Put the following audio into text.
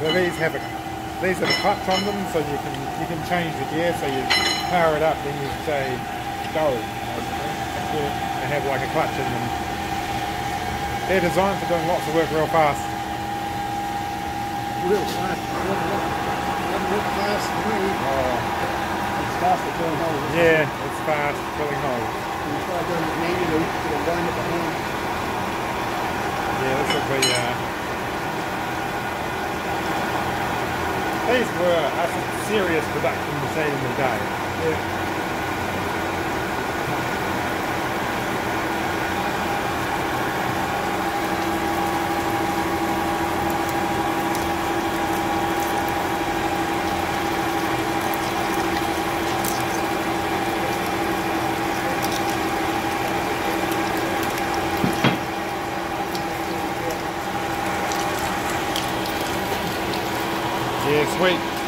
Well, these have a these have a clutch on them, so you can you can change the gear. So you power it up, then you say go, basically, and have like a clutch in them. They're designed for doing lots of work real fast. Real fast. Fast. Oh, It's fast at going home. yeah, it's fast, filling holes. You try doing it manually, it'll wind up at home. Yeah, this will be. Uh, these were a serious production the day. Yeah. Yeah, sweet.